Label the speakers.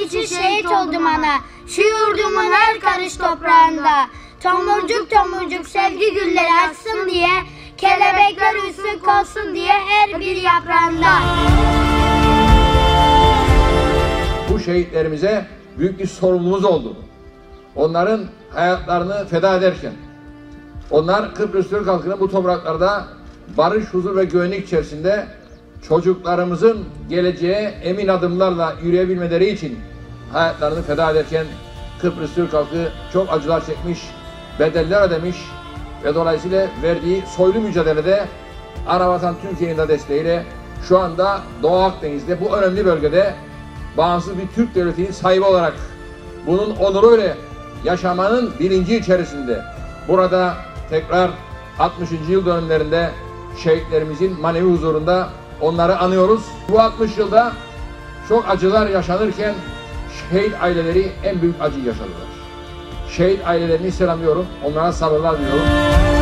Speaker 1: için şehit oldum ana. Şu yurdumun her karış toprağında. Tomurcuk tomurcuk sevgi gülleri açsın diye. Kelebekler üstün kolsun diye her bir yaprağında.
Speaker 2: Bu şehitlerimize büyük bir sorumluluğumuz oldu. Onların hayatlarını feda ederken onlar Kıbrıs Türk halkını bu topraklarda barış, huzur ve güvenlik içerisinde çocuklarımızın geleceğe emin adımlarla yürüyebilmeleri için hayatlarını feda ederken Kıbrıs Türk halkı çok acılar çekmiş, bedeller ödemiş ve dolayısıyla verdiği soylu mücadelede Anavatan Türkiye'nin de desteğiyle şu anda Doğu Akdeniz'de bu önemli bölgede bağımsız bir Türk devletinin sahibi olarak bunun onuruyla yaşamanın bilinci içerisinde burada tekrar 60. yıl dönümlerinde şehitlerimizin manevi huzurunda onları anıyoruz. Bu 60 yılda çok acılar yaşanırken şehit aileleri en büyük acıyı yaşadılar. Şehit ailelerini selamlıyorum. Onlara sabırlar diliyorum.